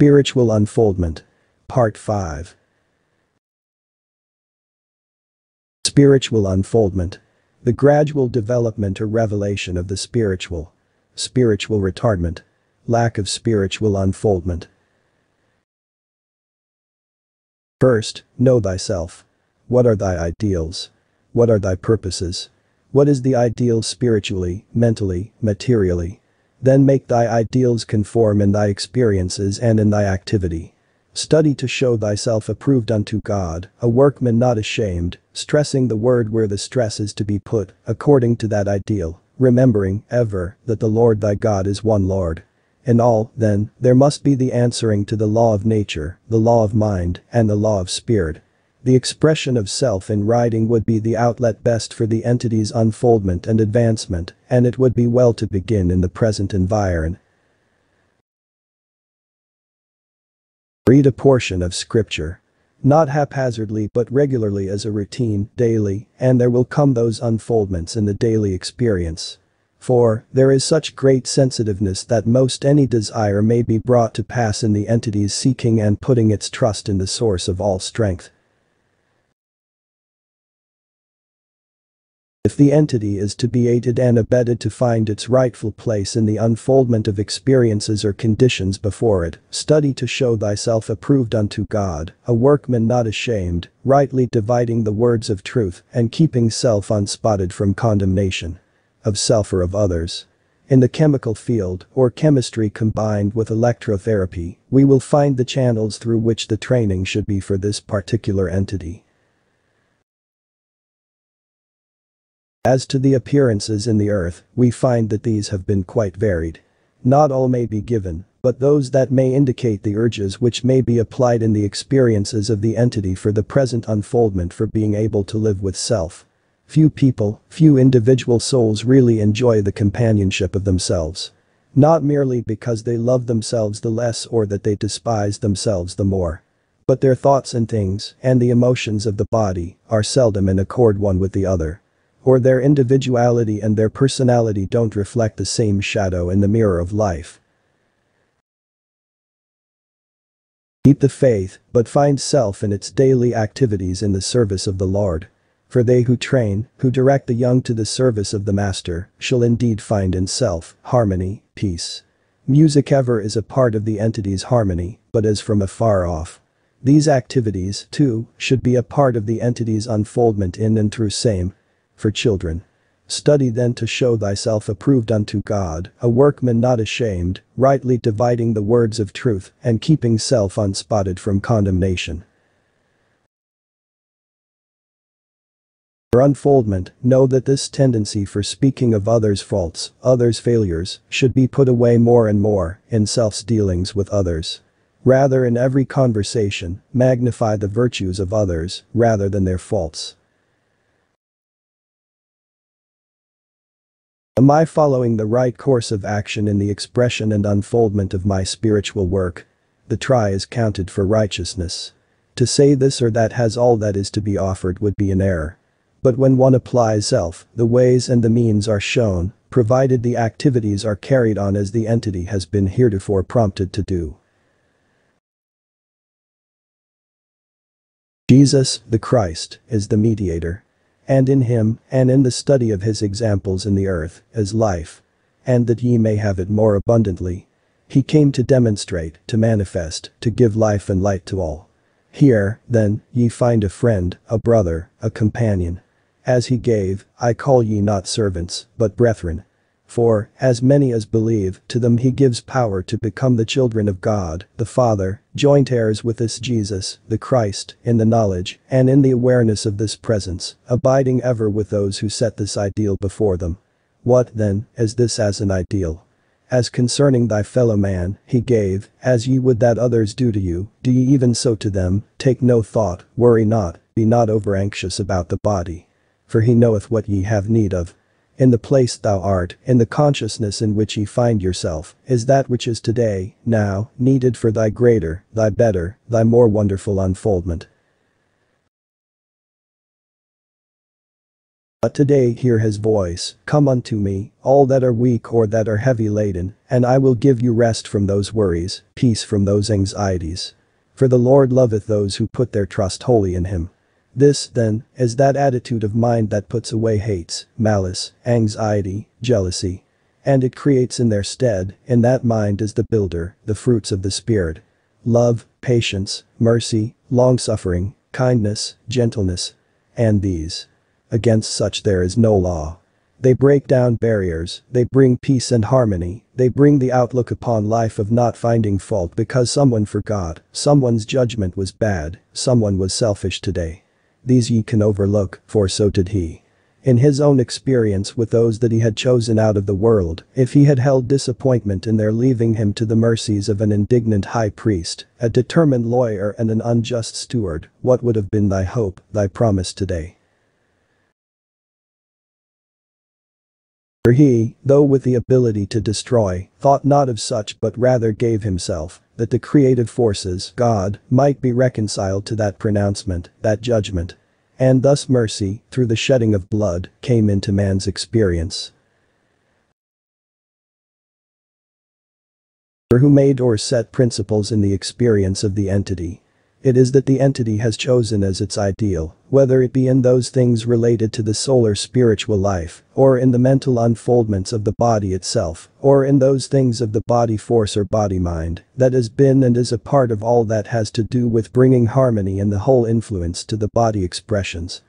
Spiritual Unfoldment. Part 5. Spiritual Unfoldment. The gradual development or revelation of the spiritual. Spiritual retardment. Lack of spiritual unfoldment. First, know thyself. What are thy ideals? What are thy purposes? What is the ideal spiritually, mentally, materially? Then make thy ideals conform in thy experiences and in thy activity. Study to show thyself approved unto God, a workman not ashamed, stressing the word where the stress is to be put, according to that ideal, remembering, ever, that the Lord thy God is one Lord. In all, then, there must be the answering to the law of nature, the law of mind, and the law of spirit. The expression of self in writing would be the outlet best for the entity's unfoldment and advancement, and it would be well to begin in the present environ. Read a portion of scripture. Not haphazardly but regularly as a routine, daily, and there will come those unfoldments in the daily experience. For, there is such great sensitiveness that most any desire may be brought to pass in the entity's seeking and putting its trust in the source of all strength. If the entity is to be aided and abetted to find its rightful place in the unfoldment of experiences or conditions before it, study to show thyself approved unto God, a workman not ashamed, rightly dividing the words of truth and keeping self unspotted from condemnation of self or of others. In the chemical field, or chemistry combined with electrotherapy, we will find the channels through which the training should be for this particular entity. As to the appearances in the earth, we find that these have been quite varied. Not all may be given, but those that may indicate the urges which may be applied in the experiences of the entity for the present unfoldment for being able to live with self. Few people, few individual souls really enjoy the companionship of themselves. Not merely because they love themselves the less or that they despise themselves the more. But their thoughts and things, and the emotions of the body, are seldom in accord one with the other. Or their individuality and their personality don't reflect the same shadow in the mirror of life. Keep the faith, but find self in its daily activities in the service of the Lord. For they who train, who direct the young to the service of the master, shall indeed find in self, harmony, peace. Music ever is a part of the entity's harmony, but as from afar off. These activities, too, should be a part of the entity's unfoldment in and through same. For children. Study then to show thyself approved unto God, a workman not ashamed, rightly dividing the words of truth and keeping self unspotted from condemnation. For unfoldment, know that this tendency for speaking of others' faults, others' failures, should be put away more and more in self's dealings with others. Rather in every conversation, magnify the virtues of others rather than their faults. Am I following the right course of action in the expression and unfoldment of my spiritual work? The try is counted for righteousness. To say this or that has all that is to be offered would be an error. But when one applies self, the ways and the means are shown, provided the activities are carried on as the entity has been heretofore prompted to do. Jesus, the Christ, is the mediator. And in him, and in the study of his examples in the earth, as life. And that ye may have it more abundantly. He came to demonstrate, to manifest, to give life and light to all. Here, then, ye find a friend, a brother, a companion, as he gave, I call ye not servants, but brethren. For, as many as believe, to them he gives power to become the children of God, the Father, joint heirs with this Jesus, the Christ, in the knowledge and in the awareness of this presence, abiding ever with those who set this ideal before them. What, then, is this as an ideal? As concerning thy fellow man, he gave, as ye would that others do to you, do ye even so to them, take no thought, worry not, be not over anxious about the body for he knoweth what ye have need of. In the place thou art, in the consciousness in which ye find yourself, is that which is today, now, needed for thy greater, thy better, thy more wonderful unfoldment. But today hear his voice, come unto me, all that are weak or that are heavy laden, and I will give you rest from those worries, peace from those anxieties. For the Lord loveth those who put their trust wholly in him. This, then, is that attitude of mind that puts away hates, malice, anxiety, jealousy. And it creates in their stead, in that mind is the builder, the fruits of the Spirit. Love, patience, mercy, long-suffering, kindness, gentleness. And these. Against such there is no law. They break down barriers, they bring peace and harmony, they bring the outlook upon life of not finding fault because someone forgot, someone's judgment was bad, someone was selfish today. These ye can overlook, for so did he. In his own experience with those that he had chosen out of the world, if he had held disappointment in their leaving him to the mercies of an indignant high priest, a determined lawyer and an unjust steward, what would have been thy hope, thy promise today? For he, though with the ability to destroy, thought not of such but rather gave himself, that the creative forces, God, might be reconciled to that pronouncement, that judgment. And thus mercy, through the shedding of blood, came into man's experience. For who made or set principles in the experience of the entity, it is that the entity has chosen as its ideal, whether it be in those things related to the soul or spiritual life, or in the mental unfoldments of the body itself, or in those things of the body force or body mind, that has been and is a part of all that has to do with bringing harmony and the whole influence to the body expressions.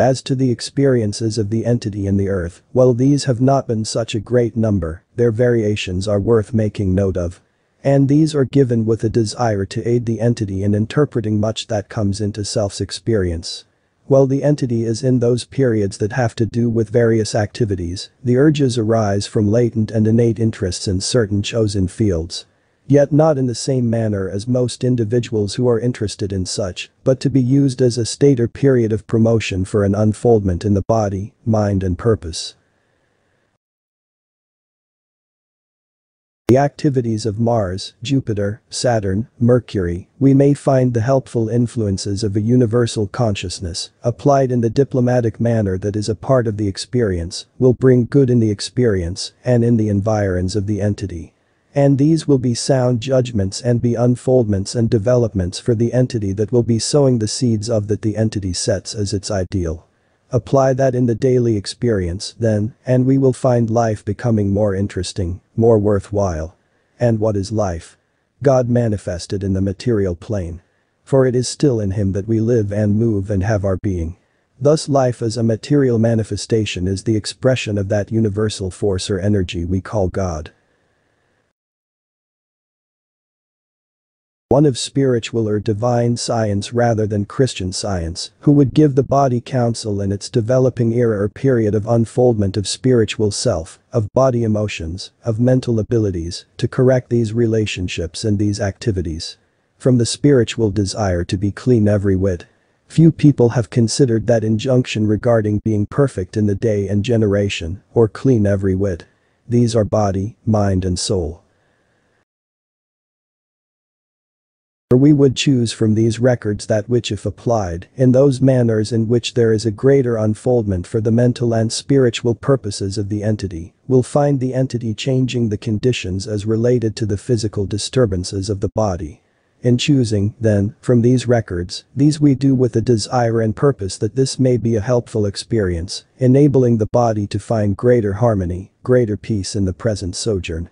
As to the experiences of the entity in the earth, while these have not been such a great number, their variations are worth making note of. And these are given with a desire to aid the entity in interpreting much that comes into self's experience. While the entity is in those periods that have to do with various activities, the urges arise from latent and innate interests in certain chosen fields. Yet not in the same manner as most individuals who are interested in such, but to be used as a state or period of promotion for an unfoldment in the body, mind and purpose. The activities of Mars, Jupiter, Saturn, Mercury, we may find the helpful influences of a universal consciousness, applied in the diplomatic manner that is a part of the experience, will bring good in the experience and in the environs of the entity. And these will be sound judgments and be unfoldments and developments for the entity that will be sowing the seeds of that the entity sets as its ideal. Apply that in the daily experience, then, and we will find life becoming more interesting, more worthwhile. And what is life? God manifested in the material plane. For it is still in him that we live and move and have our being. Thus life as a material manifestation is the expression of that universal force or energy we call God. One of spiritual or divine science rather than Christian science, who would give the body counsel in its developing era or period of unfoldment of spiritual self, of body emotions, of mental abilities, to correct these relationships and these activities. From the spiritual desire to be clean every whit. Few people have considered that injunction regarding being perfect in the day and generation, or clean every whit. These are body, mind and soul. For we would choose from these records that which if applied, in those manners in which there is a greater unfoldment for the mental and spiritual purposes of the entity, will find the entity changing the conditions as related to the physical disturbances of the body. In choosing, then, from these records, these we do with the desire and purpose that this may be a helpful experience, enabling the body to find greater harmony, greater peace in the present sojourn.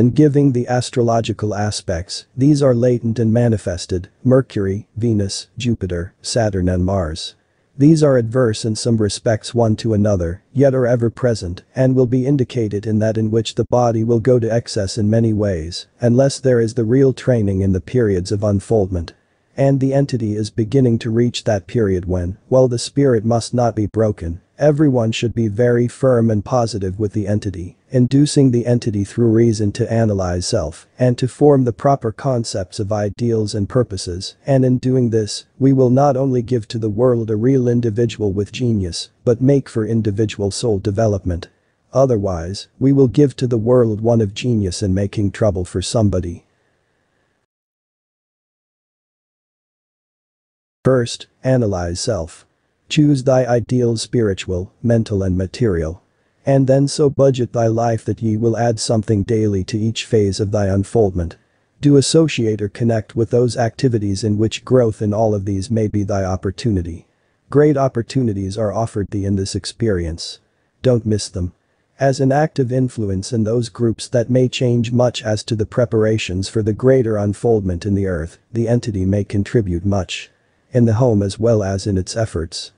And giving the astrological aspects, these are latent and manifested, Mercury, Venus, Jupiter, Saturn and Mars. These are adverse in some respects one to another, yet are ever present, and will be indicated in that in which the body will go to excess in many ways, unless there is the real training in the periods of unfoldment. And the entity is beginning to reach that period when, while the spirit must not be broken, everyone should be very firm and positive with the entity, inducing the entity through reason to analyze self and to form the proper concepts of ideals and purposes, and in doing this, we will not only give to the world a real individual with genius, but make for individual soul development. Otherwise, we will give to the world one of genius in making trouble for somebody. First, analyze self. Choose thy ideals spiritual, mental and material. And then so budget thy life that ye will add something daily to each phase of thy unfoldment. Do associate or connect with those activities in which growth in all of these may be thy opportunity. Great opportunities are offered thee in this experience. Don't miss them. As an active influence in those groups that may change much as to the preparations for the greater unfoldment in the earth, the entity may contribute much. In the home as well as in its efforts.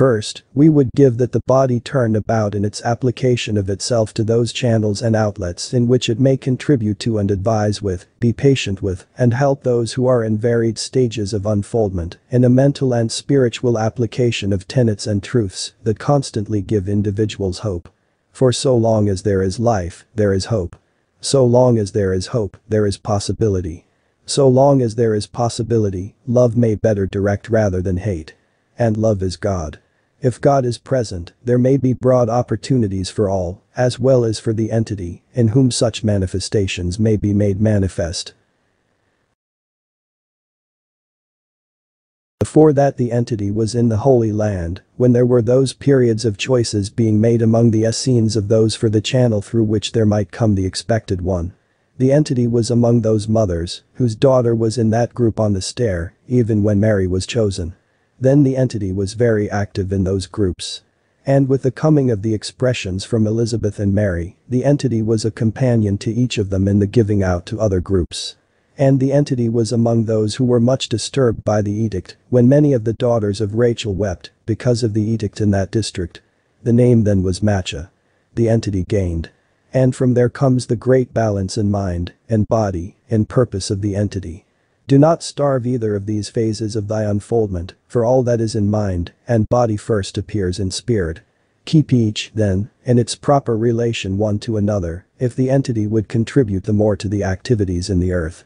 First, we would give that the body turn about in its application of itself to those channels and outlets in which it may contribute to and advise with, be patient with, and help those who are in varied stages of unfoldment in a mental and spiritual application of tenets and truths that constantly give individuals hope. For so long as there is life, there is hope. So long as there is hope, there is possibility. So long as there is possibility, love may better direct rather than hate. And love is God. If God is present, there may be broad opportunities for all, as well as for the entity, in whom such manifestations may be made manifest. Before that the entity was in the Holy Land, when there were those periods of choices being made among the Essenes of those for the channel through which there might come the expected one. The entity was among those mothers, whose daughter was in that group on the stair, even when Mary was chosen. Then the entity was very active in those groups. And with the coming of the expressions from Elizabeth and Mary, the entity was a companion to each of them in the giving out to other groups. And the entity was among those who were much disturbed by the edict, when many of the daughters of Rachel wept, because of the edict in that district. The name then was Matcha. The entity gained. And from there comes the great balance in mind, and body, and purpose of the entity. Do not starve either of these phases of thy unfoldment, for all that is in mind and body first appears in spirit. Keep each, then, in its proper relation one to another, if the entity would contribute the more to the activities in the earth.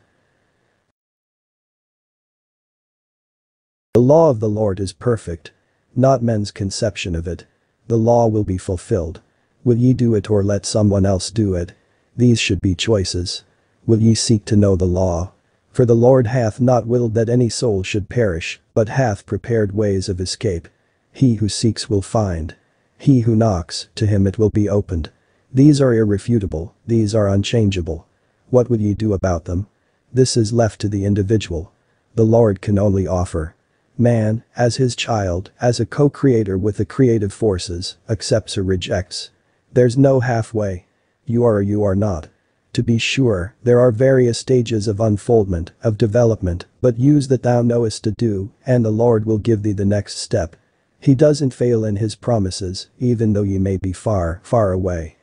The law of the Lord is perfect. Not men's conception of it. The law will be fulfilled. Will ye do it or let someone else do it? These should be choices. Will ye seek to know the law? For the Lord hath not willed that any soul should perish, but hath prepared ways of escape. He who seeks will find. He who knocks, to him it will be opened. These are irrefutable, these are unchangeable. What would ye do about them? This is left to the individual. The Lord can only offer. Man, as his child, as a co-creator with the creative forces, accepts or rejects. There's no halfway. You are or you are not. To be sure, there are various stages of unfoldment, of development, but use that thou knowest to do, and the Lord will give thee the next step. He doesn't fail in his promises, even though ye may be far, far away.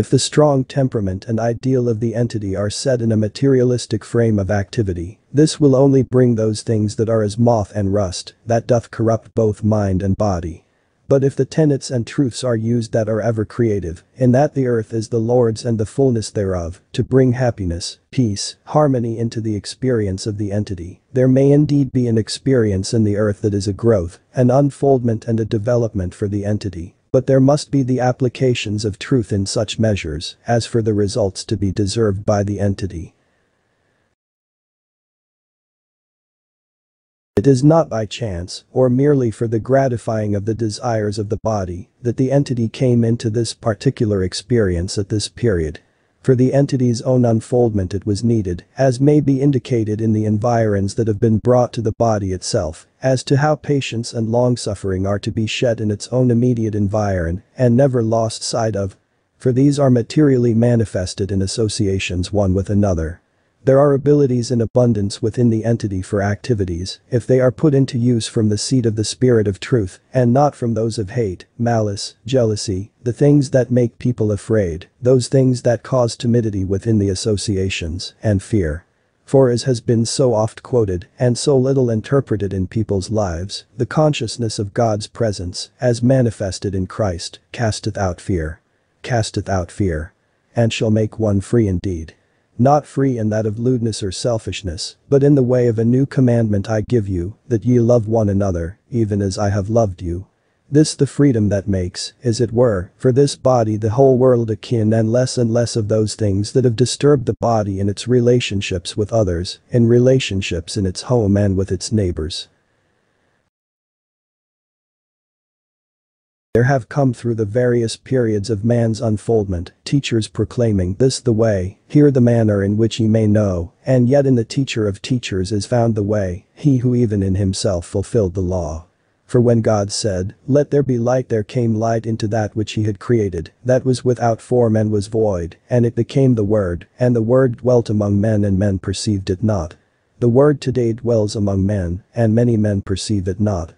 If the strong temperament and ideal of the entity are set in a materialistic frame of activity, this will only bring those things that are as moth and rust, that doth corrupt both mind and body. But if the tenets and truths are used that are ever creative, in that the earth is the Lord's and the fullness thereof, to bring happiness, peace, harmony into the experience of the entity, there may indeed be an experience in the earth that is a growth, an unfoldment and a development for the entity, but there must be the applications of truth in such measures as for the results to be deserved by the entity. It is not by chance, or merely for the gratifying of the desires of the body, that the entity came into this particular experience at this period. For the entity's own unfoldment it was needed, as may be indicated in the environs that have been brought to the body itself, as to how patience and long-suffering are to be shed in its own immediate environ and never lost sight of. For these are materially manifested in associations one with another. There are abilities in abundance within the entity for activities if they are put into use from the seat of the spirit of truth and not from those of hate, malice, jealousy, the things that make people afraid, those things that cause timidity within the associations, and fear. For as has been so oft quoted and so little interpreted in people's lives, the consciousness of God's presence, as manifested in Christ, casteth out fear. Casteth out fear. And shall make one free indeed. Not free in that of lewdness or selfishness, but in the way of a new commandment I give you, that ye love one another, even as I have loved you. This the freedom that makes, as it were, for this body the whole world akin and less and less of those things that have disturbed the body in its relationships with others, in relationships in its home and with its neighbors. There have come through the various periods of man's unfoldment, teachers proclaiming this the way, here the manner in which he may know, and yet in the teacher of teachers is found the way, he who even in himself fulfilled the law. For when God said, Let there be light there came light into that which he had created, that was without form and was void, and it became the Word, and the Word dwelt among men and men perceived it not. The Word today dwells among men, and many men perceive it not.